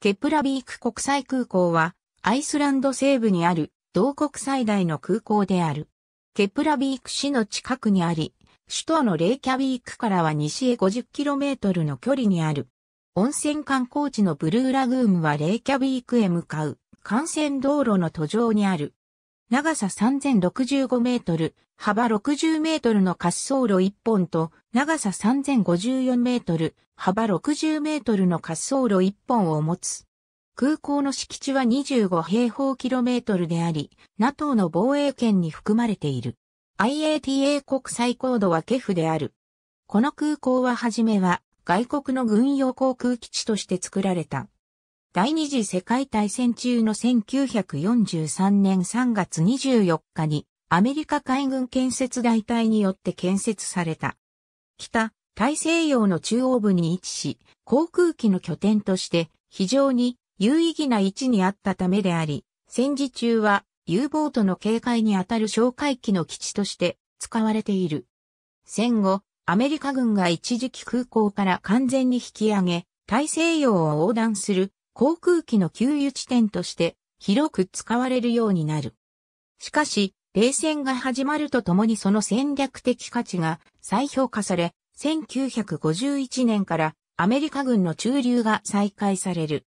ケプラビーク国際空港は、アイスランド西部にある同国最大の空港である。ケプラビーク市の近くにあり、首都のレイキャビークからは西へ 50km の距離にある。温泉観光地のブルーラグーンはレイキャビークへ向かう幹線道路の途上にある。長さ3065メートル、幅60メートルの滑走路1本と、長さ3054メートル、幅60メートルの滑走路1本を持つ。空港の敷地は25平方キロメートルであり、NATO の防衛圏に含まれている。IATA 国際コードはケフである。この空港ははじめは外国の軍用航空基地として作られた。第二次世界大戦中の1943年3月24日にアメリカ海軍建設大隊によって建設された。北、大西洋の中央部に位置し、航空機の拠点として非常に有意義な位置にあったためであり、戦時中は U ボートの警戒にあたる哨戒機の基地として使われている。戦後、アメリカ軍が一時期空港から完全に引き上げ、大西洋を横断する航空機の給油地点として広く使われるようになる。しかし、冷戦が始まるとともにその戦略的価値が再評価され、1951年からアメリカ軍の駐留が再開される。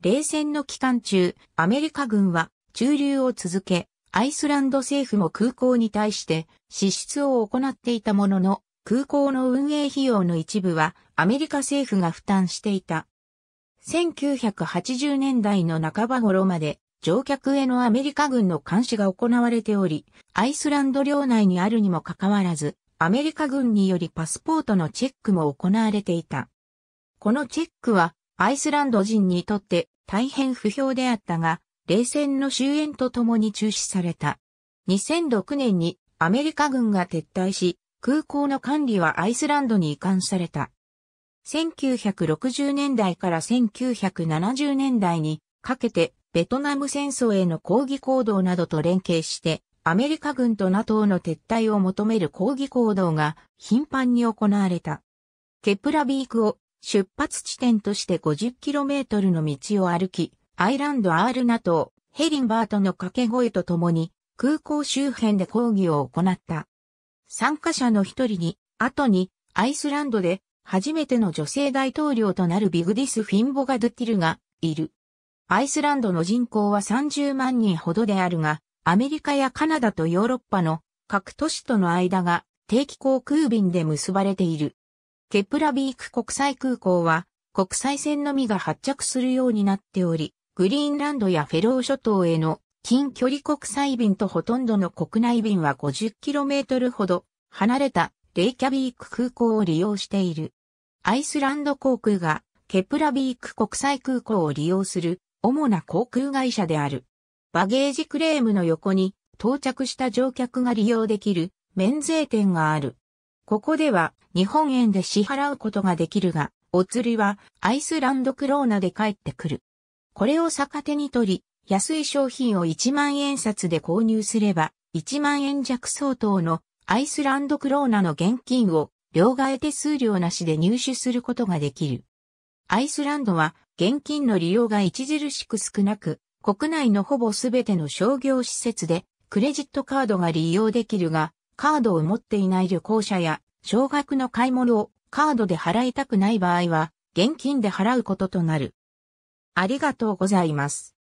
冷戦の期間中、アメリカ軍は駐留を続け、アイスランド政府も空港に対して支出を行っていたものの、空港の運営費用の一部はアメリカ政府が負担していた。1980年代の半ば頃まで乗客へのアメリカ軍の監視が行われており、アイスランド領内にあるにもかかわらず、アメリカ軍によりパスポートのチェックも行われていた。このチェックはアイスランド人にとって大変不評であったが、冷戦の終焉とともに中止された。2006年にアメリカ軍が撤退し、空港の管理はアイスランドに移管された。1960年代から1970年代にかけてベトナム戦争への抗議行動などと連携してアメリカ軍と NATO の撤退を求める抗議行動が頻繁に行われた。ケプラビークを出発地点として 50km の道を歩き、アイランド R ナトヘリンバートの掛け声とともに空港周辺で抗議を行った。参加者の一人に、後にアイスランドで初めての女性大統領となるビグディス・フィンボガドゥティルがいる。アイスランドの人口は30万人ほどであるが、アメリカやカナダとヨーロッパの各都市との間が定期航空便で結ばれている。ケプラビーク国際空港は国際線のみが発着するようになっており、グリーンランドやフェロー諸島への近距離国際便とほとんどの国内便は 50km ほど離れたレイキャビーク空港を利用している。アイスランド航空がケプラビーク国際空港を利用する主な航空会社である。バゲージクレームの横に到着した乗客が利用できる免税店がある。ここでは日本円で支払うことができるが、お釣りはアイスランドクローナで帰ってくる。これを逆手に取り、安い商品を1万円札で購入すれば、1万円弱相当のアイスランドクローナの現金を両替手数料なしで入手することができる。アイスランドは現金の利用が著しく少なく、国内のほぼすべての商業施設でクレジットカードが利用できるが、カードを持っていない旅行者や少額の買い物をカードで払いたくない場合は、現金で払うこととなる。ありがとうございます。